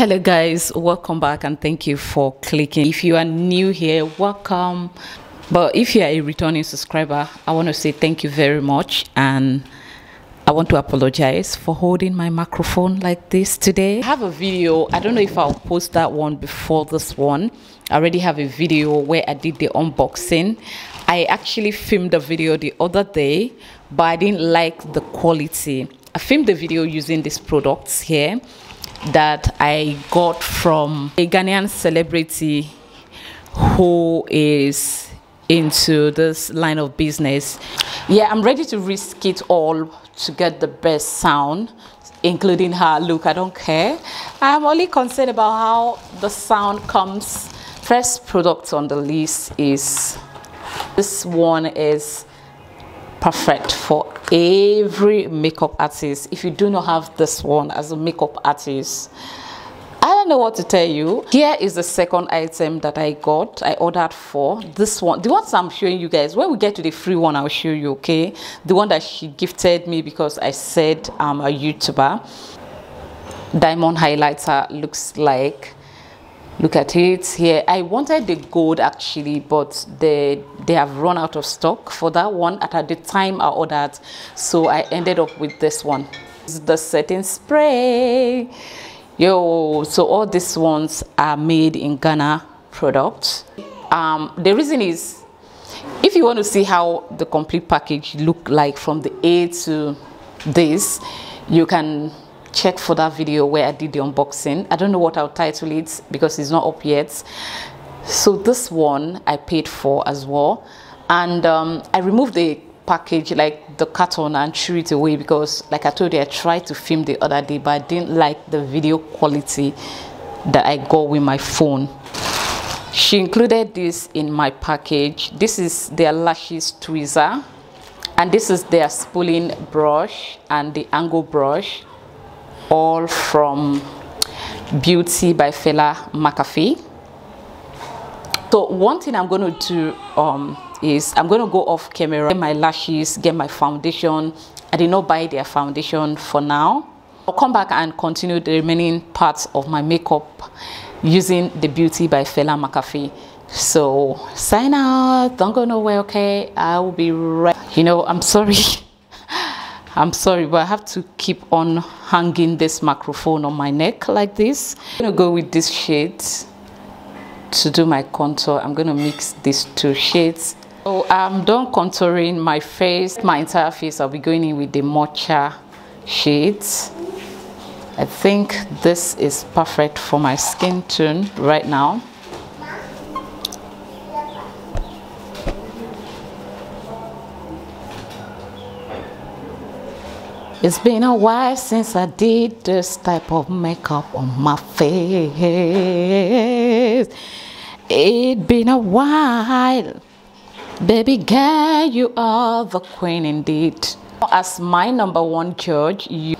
hello guys welcome back and thank you for clicking if you are new here welcome but if you are a returning subscriber i want to say thank you very much and I want to apologize for holding my microphone like this today. I have a video, I don't know if I'll post that one before this one. I already have a video where I did the unboxing. I actually filmed a video the other day, but I didn't like the quality. I filmed the video using these products here that I got from a Ghanaian celebrity who is into this line of business. Yeah, I'm ready to risk it all to get the best sound, including her look. I don't care. I'm only concerned about how the sound comes. First product on the list is this one is perfect for every makeup artist. If you do not have this one as a makeup artist, I don't know what to tell you. Here is the second item that I got. I ordered for this one. The ones I'm showing you guys, when we get to the free one, I'll show you, okay? The one that she gifted me because I said I'm a YouTuber. Diamond highlighter looks like look at it here. I wanted the gold actually but they they have run out of stock for that one at, the time i ordered. So i ended up with this one. The setting spray. Yo so all these ones are made in ghana products um the reason is if you want to see how the complete package look like from the a to this you can check for that video where I did the unboxing. I don't know what I'll title it because it's not up yet. So this one I paid for as well. And um, I removed the package, like the carton and threw it away because like I told you, I tried to film the other day, but I didn't like the video quality that I got with my phone. She included this in my package. This is their lashes tweezer and this is their spooling brush and the angle brush all from Beauty by Fella Makafui. So one thing I'm going to do um, is I'm going to go off camera, get my lashes, get my foundation. I did not buy their foundation for now. I'll come back and continue the remaining parts of my makeup using the Beauty by Fella Makafui. So sign out, don't go nowhere, okay? I will be right. You know, I'm sorry. I'm sorry, but I have to keep on hanging this microphone on my neck like this. I'm gonna go with this shade to do my contour. I'm gonna mix these two shades. So I'm done contouring my face, my entire face. I'll be going in with the Mocha shades. I think this is perfect for my skin tone right now. It's been a while since I did this type of makeup on my face. It's been a while. Baby girl, you are the queen indeed. As my number one judge, you...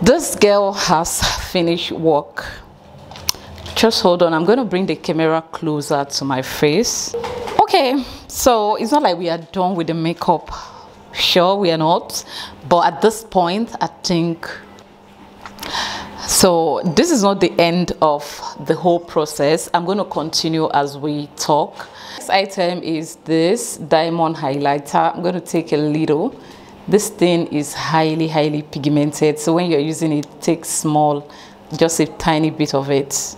This girl has finished work. Just hold on, I'm going to bring the camera closer to my face. Okay, so it's not like we are done with the makeup. Sure, we are not. But at this point, I think so this is not the end of the whole process i'm going to continue as we talk next item is this diamond highlighter i'm going to take a little this thing is highly highly pigmented so when you're using it take small just a tiny bit of it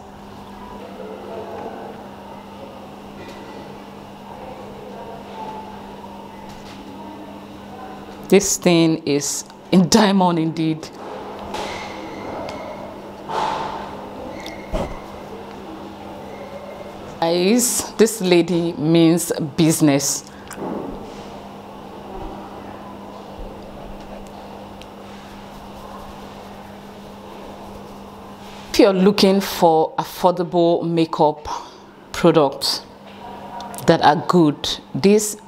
this thing is in diamond indeed. Guys this lady means business. If you're looking for affordable makeup products that are good this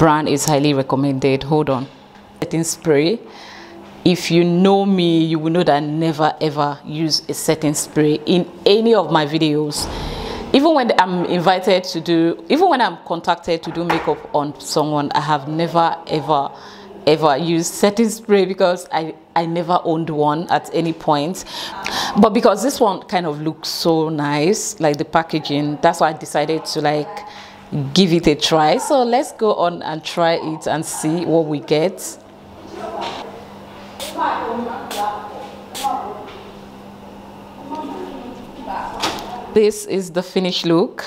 brand is highly recommended. Hold on. Setting spray. If you know me you will know that i never ever use a setting spray in any of my videos. Even when i'm invited to do even when i'm contacted to do makeup on someone i have never ever ever used setting spray because i I never owned one at any point. But because this one kind of looks so nice, like the packaging, that's why I decided to like give it a try. So let's go on and try it and see what we get. This is the finished look.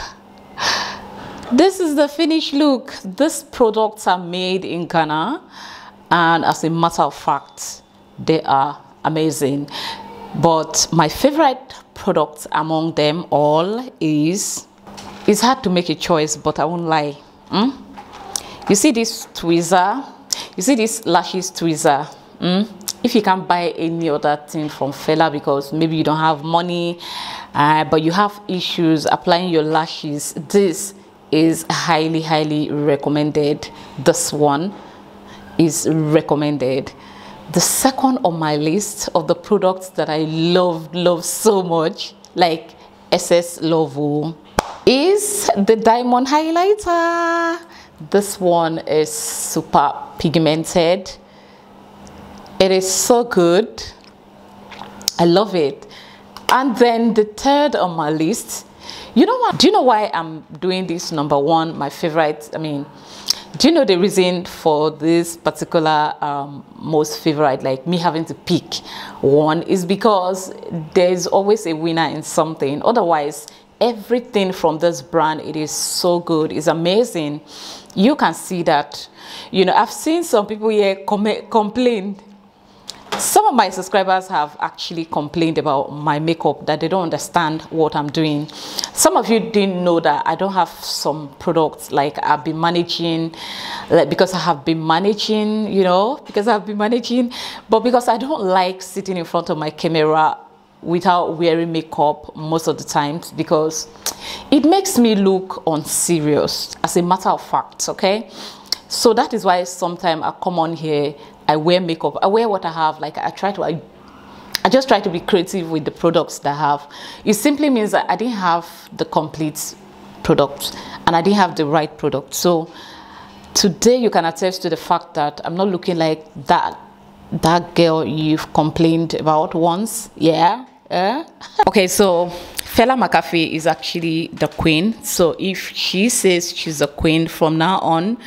This is the finished look. These products are made in Ghana and as a matter of fact, they are amazing. But my favorite product among them all is, it's hard to make a choice, but I won't lie. Hmm? You see this tweezer? You see this lashes tweezer? Hmm? If you can't buy any other thing from Fella because maybe you don't have money, uh, but you have issues applying your lashes, this is highly, highly recommended. This one is recommended. The second on my list of the products that I love, love so much, like SS Lovo, is the Diamond Highlighter. This one is super pigmented. It is so good. I love it. And then the third on my list you know what? Do you know why I'm doing this number one, my favorite? I mean, do you know the reason for this particular um, most favorite, like me having to pick one, is because there's always a winner in something. Otherwise, everything from this brand, it is so good, it's amazing. You can see that. You know, I've seen some people here com complain some of my subscribers have actually complained about my makeup that they don't understand what I'm doing. Some of you didn't know that I don't have some products like I've been managing, like because I have been managing, you know, because I've been managing, but because I don't like sitting in front of my camera without wearing makeup most of the times because it makes me look unserious as a matter of fact, okay? So that is why sometimes I come on here I wear makeup. I wear what I have. Like I try to, I, I just try to be creative with the products that I have. It simply means that I didn't have the complete product and I didn't have the right product. So today you can attest to the fact that I'm not looking like that that girl you've complained about once. Yeah. Yeah. okay, so Fella Makafui is actually the queen. So if she says she's a queen from now on,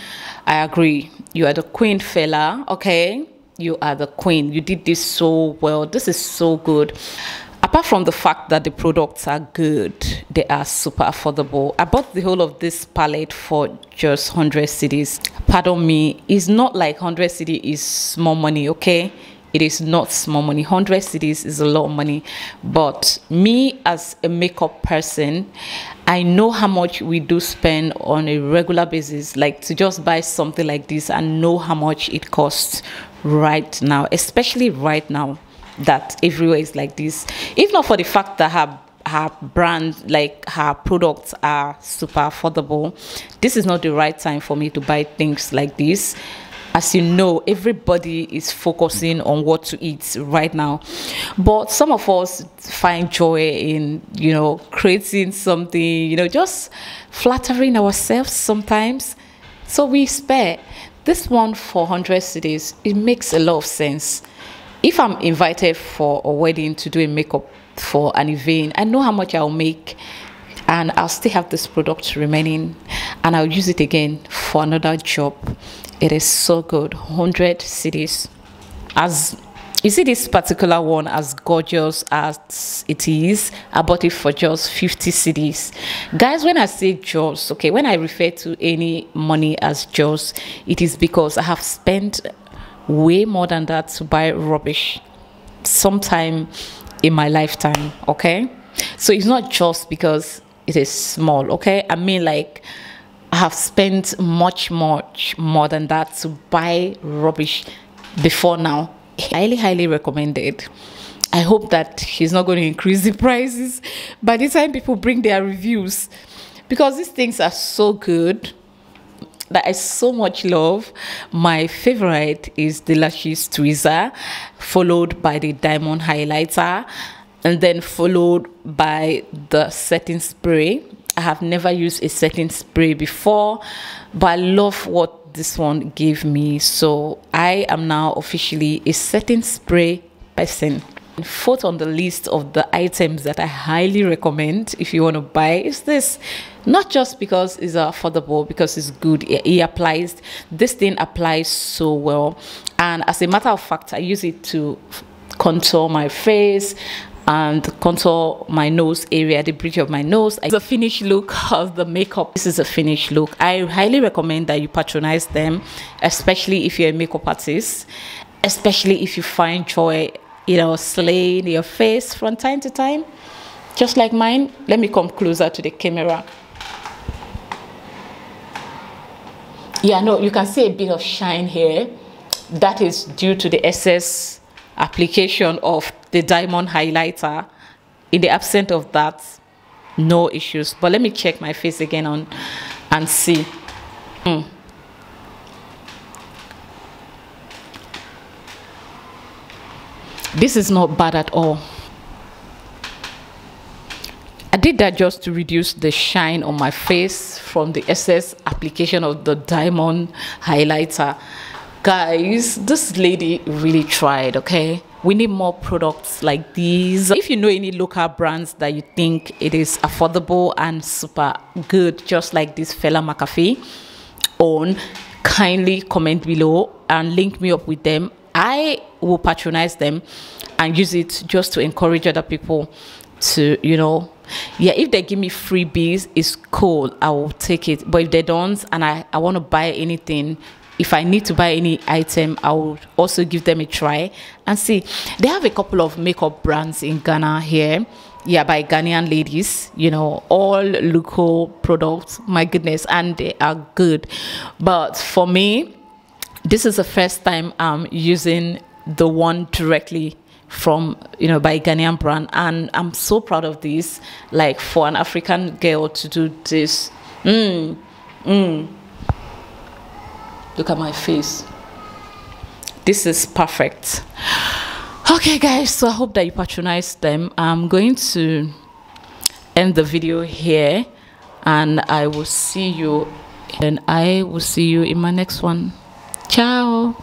I agree. You are the queen, Fella. Okay, you are the queen. You did this so well. This is so good. Apart from the fact that the products are good, they are super affordable. I bought the whole of this palette for just 100 cedis. Pardon me, it's not like 100 cedis is small money, okay? It is not small money. 100 cedis is a lot of money. But me as a makeup person i know how much we do spend on a regular basis like to just buy something like this and know how much it costs right now especially right now that everywhere is like this. If not for the fact that her her brand like her products are super affordable this is not the right time for me to buy things like this as you know, everybody is focusing on what to eat right now. But some of us find joy in, you know, creating something, you know, just flattering ourselves sometimes. So we spare this one 400 cedis. It makes a lot of sense. If I'm invited for a wedding to do a makeup for an event, I know how much I'll make and I'll still have this product remaining and I'll use it again for another job it is so good. 100 cedis as you see this particular one as gorgeous as it is? I bought it for just 50 cedis guys when i say just okay when i refer to any money as just it is because i have spent way more than that to buy rubbish sometime in my lifetime okay? So it's not just because it is small okay? I mean like I have spent much, much more than that to buy rubbish before now. Highly, highly recommended. I hope that he's not going to increase the prices by the time people bring their reviews because these things are so good that I so much love. My favorite is the Lashes Tweezer, followed by the Diamond Highlighter, and then followed by the setting spray I have never used a setting spray before, but I love what this one gave me. So i am now officially a setting spray person. Fourth on the list of the items that i highly recommend if you want to buy is this. Not just because it's affordable because it's good it, it applies this thing applies so well. And as a matter of fact i use it to contour my face and contour my nose area, the bridge of my nose. It's a finished look of the makeup. This is a finished look. I highly recommend that you patronize them, especially if you're a makeup artist, especially if you find joy, you know, slaying your face from time to time. Just like mine. Let me come closer to the camera. Yeah, no, you can see a bit of shine here. That is due to the excess application of the diamond highlighter. In the absence of that, no issues. But let me check my face again on and see. Hmm. This is not bad at all. I did that just to reduce the shine on my face from the excess application of the diamond highlighter guys this lady really tried okay we need more products like these. If you know any local brands that you think it is affordable and super good just like this Fella Makafui own kindly comment below and link me up with them. I will patronize them and use it just to encourage other people to you know. Yeah if they give me freebies it's cool. I will take it. But if they don't and i i want to buy anything if I need to buy any item, I will also give them a try and see. They have a couple of makeup brands in Ghana here. Yeah, by Ghanaian ladies, you know, all local products. My goodness, and they are good. But for me, this is the first time I'm using the one directly from you know by Ghanaian brand and I'm so proud of this like for an African girl to do this mm, mm. Look at my face. This is perfect. Okay, guys, so I hope that you patronize them. I'm going to end the video here and I will see you and I will see you in my next one. Ciao.